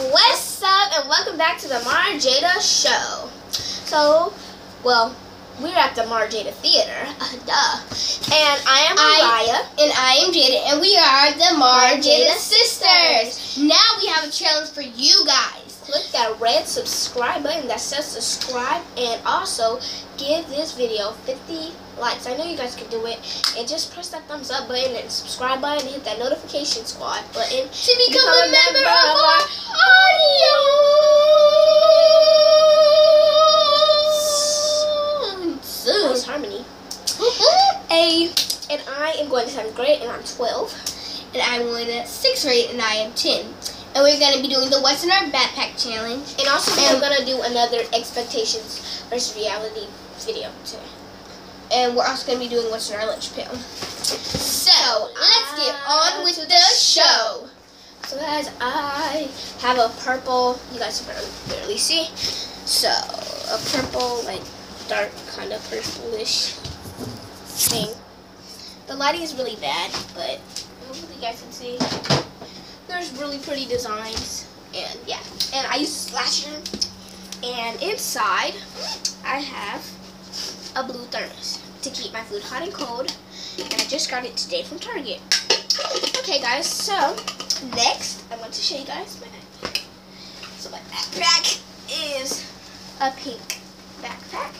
What's up, and welcome back to the Marjada Show. So, well, we're at the Marjada Theater, uh, duh. And I am Mariah. And I am Jada, and we are the Marjada Marjada Sisters. Now we have a challenge for you guys. Click that red subscribe button that says subscribe, and also give this video 50 likes. I know you guys can do it. And just press that thumbs up button and subscribe button and hit that notification squad button To become, a member of our audience. That was Harmony. A, and I am going to 7th grade, and I'm 12. and I'm going to sixth grade, and I am 10. And we're going to be doing the What's in Our Backpack challenge. And also, And- we're going to do another expectations versus reality video today. And we're also going to be doing What's in Our Lunch Pail. So, let's get on with the show. So guys, I have a purple, you guys can barely, barely see. So, a purple, like, dark kind of purplish thing. The lighting is really bad, but hopefully you guys can see. There's really pretty designs, and yeah. And I use slasher, and inside, I have a blue thermos to keep my food hot and cold, and I just got it today from Target. Okay guys, so next I want to show you guys my backpack. So my backpack is a pink backpack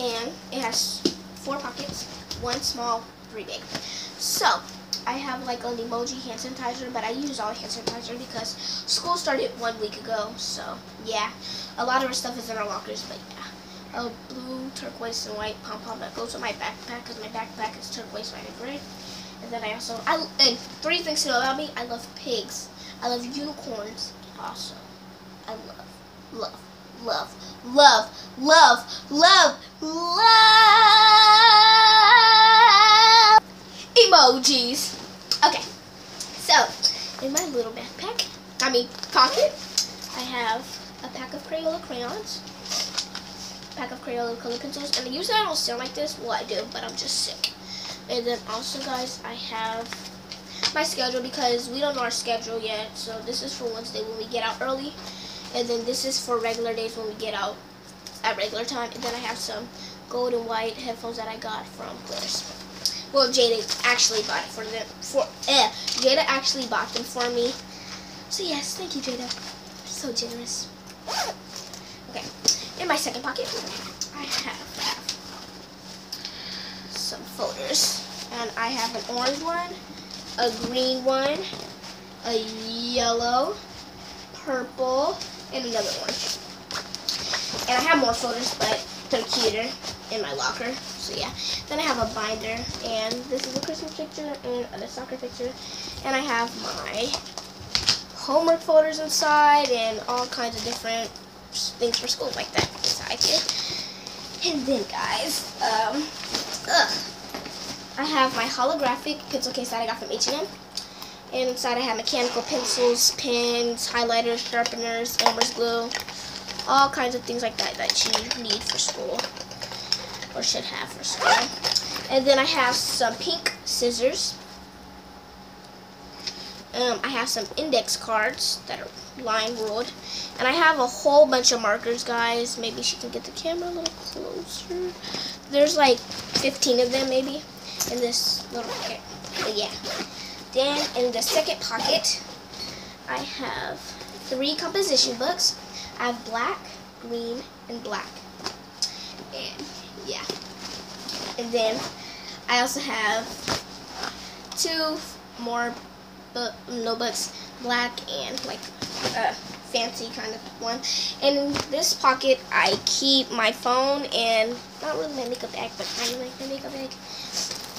and it has four pockets, one small, three big. So I have like an emoji hand sanitizer, but I use all hand sanitizer because school started one week ago. So yeah, a lot of our stuff is in our lockers, but yeah. A blue, turquoise, and white pom pom that goes with my backpack because my backpack is turquoise, white, and gray. And then I also, I, and three things to know about me. I love pigs. I love unicorns. Also, I love, love, love, love, love, love, love emojis. In my little backpack, I mean pocket, I have a pack of Crayola crayons, pack of Crayola color pencils, and usually I don't sound like this. Well, I do, but I'm just sick. And then also, guys, I have my schedule because we don't know our schedule yet. So this is for Wednesday when we get out early. And then this is for regular days when we get out at regular time. And then I have some gold and white headphones that I got from Claire's. Well, Jada actually bought it for them. For eh, Jada actually bought them for me. So yes, thank you, Jada. So generous. Okay, in my second pocket, I have some folders. And I have an orange one, a green one, a yellow, purple, and another orange. And I have more folders, but they're cuter in my locker. So yeah. Then I have a binder, and this is a Christmas picture and a soccer picture. And I have my homework folders inside and all kinds of different things for school like that inside here. And then guys, um, ugh. I have my holographic pencil case that I got from H&M. And inside I have mechanical pencils, pens, highlighters, sharpeners, Elmer's glue, all kinds of things like that that you need for school or should have for school. And then I have some pink scissors. Um, I have some index cards that are line ruled. And I have a whole bunch of markers, guys. Maybe she can get the camera a little closer. There's like 15 of them, maybe in this little pocket. But yeah. Then in the second pocket, I have three composition books. I have black, green, and black. And yeah. And then I also have two more book, notebooks, black and like a fancy kind of one. And in this pocket, I keep my phone and not really my makeup bag, but kind of like my makeup bag.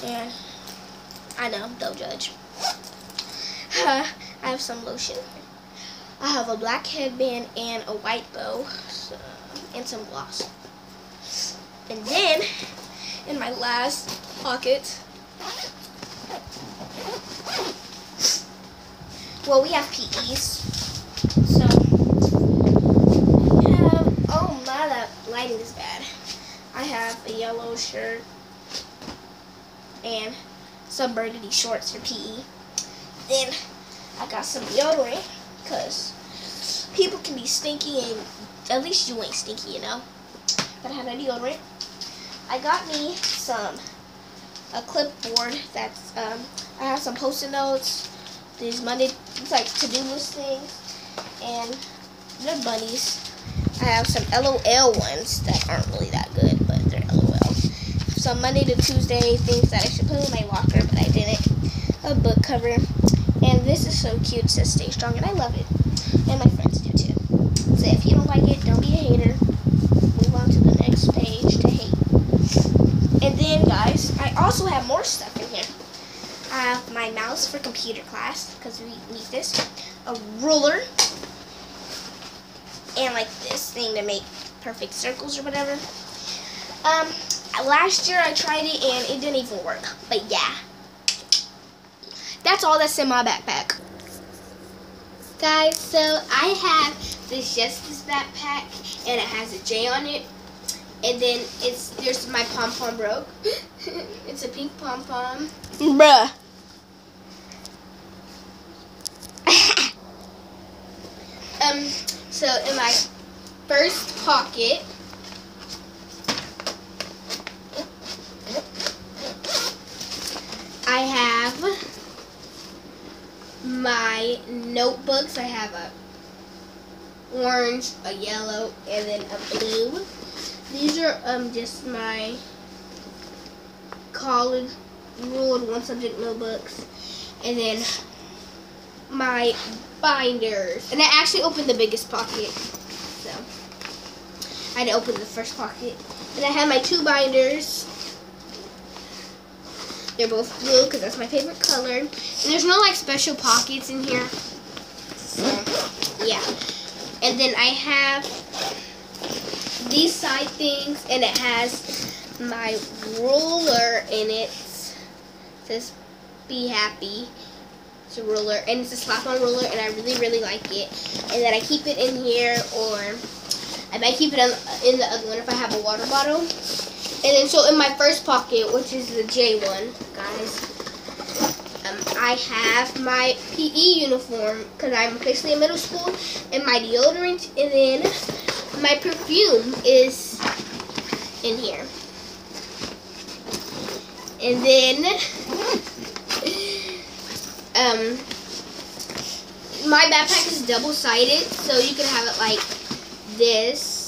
And I know, they'll judge. I have some lotion. I have a black headband and a white bow so, and some gloss. And then, in my last pocket, well, we have PEs. So, have, oh my, that lighting is bad. I have a yellow shirt and some burgundy shorts for PE. Then I got some deodorant because people can be stinky and at least you ain't stinky, you know. Gotta have a deodorant. I got me some a clipboard that's um I have some post-it notes, these Monday it's like to-do list things, and they're bunnies. I have some LOL ones that aren't really that good, but they're LOL. Some Monday to Tuesday things that I should put in my locker, but I didn't. A book cover. And this is so cute. It says stay strong, and I love it. And my friends do too. So if you don't like it, don't be a hater. Move on to the next page to hate. And then, guys, I also have more stuff in here. I have my mouse for computer class, because we need this. A ruler. And like this thing to make perfect circles or whatever. Um, last year I tried it and it didn't even work. But yeah. That's all that's in my backpack. Guys, so I have this Justice backpack and it has a J on it. And then it's there's my pom pom broke. It's a pink pom pom. Bruh. um, so in my first pocket, I have my notebooks. I have a orange, a yellow, and then a blue. These are um just my college ruled one subject notebooks, and then my binders. And I actually opened the biggest pocket, so I had to open the first pocket. And I have my two binders. They're both blue because that's my favorite color. And there's no like special pockets in here. So, yeah. And then I have these side things and it has my ruler in it. says be happy. It's a ruler and it's a slap on ruler and I really really like it. And then I keep it in here or I might keep it in the other one if I have a water bottle. And then so in my first pocket, which is the J one, guys, um, I have my PE uniform because I'm officially in middle school, and my deodorant, and then my perfume is in here. And then, um, my backpack is double-sided, so you can have it like this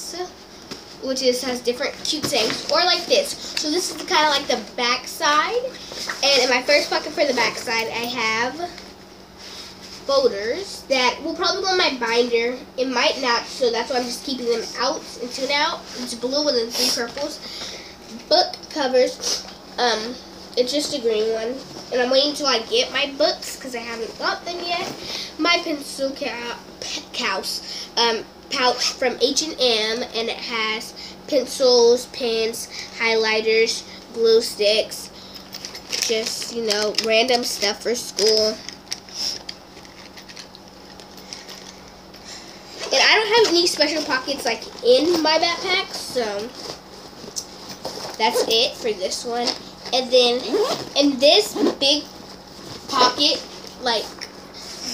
which is has different cute things, or like this. So this is kind of like the back side. And in my first pocket for the back side, I have folders that will probably go in my binder. It might not, so that's why I'm just keeping them out until now. It's blue with the three purples. Book covers, um, it's just a green one. And I'm waiting until I get my books because I haven't got them yet. My pencil case, um, pouch from H&M and it has pencils, pens, highlighters, glue sticks, just, you know, random stuff for school. And I don't have any special pockets like in my backpack, so that's it for this one. And then in this big pocket, like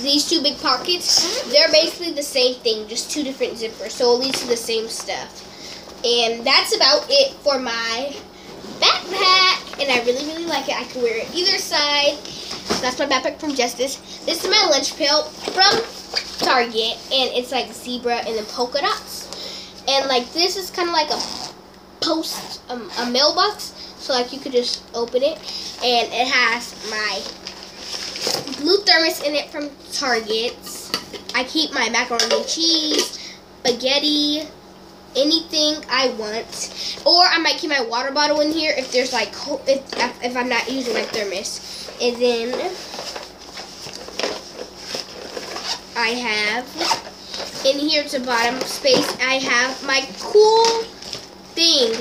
these two big pockets, they're basically the same thing, just two different zippers. So it leads to the same stuff. And that's about it for my backpack. And I really, really like it. I can wear it either side. That's my backpack from Justice. This is my lunch pail from Target. And it's like zebra and then polka dots. And like this is kind of like a post, um, a mailbox. So like you could just open it. And it has my blue thermos in it from Target. I keep my macaroni and cheese, spaghetti, anything I want. Or I might keep my water bottle in here if there's like, if, if I'm not using my thermos. And then I have, in here to bottom space, I have my cool thing.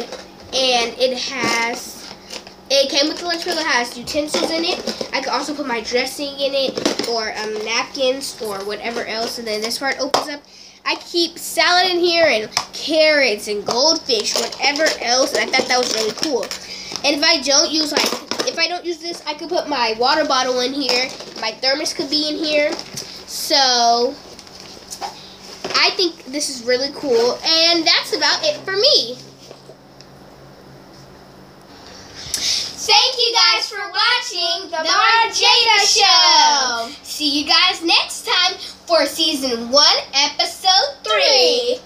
And it has it came with the lunch pail. It has utensils in it. I could also put my dressing in it or um, napkins or whatever else. And then this part opens up. I keep salad in here and carrots and goldfish, whatever else. And I thought that was really cool. And if I don't use like, if I don't use this, I could put my water bottle in here. My thermos could be in here. So I think this is really cool, and that's about it for me. Thank you guys for watching The Marjada Show. See you guys next time for Season 1, Episode 3.